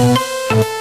Música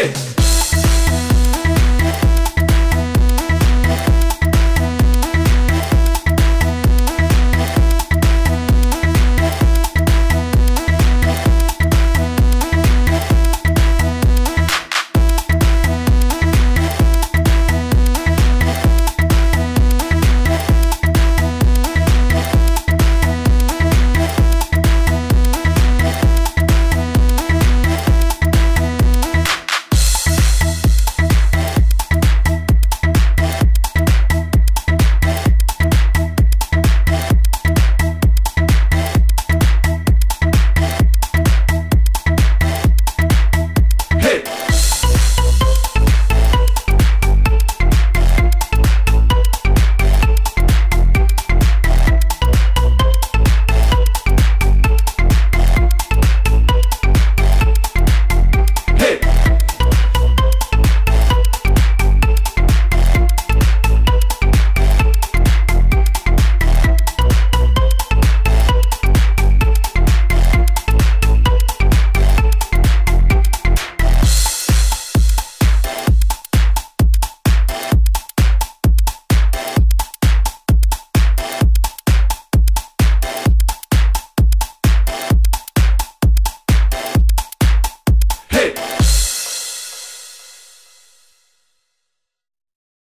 Hey!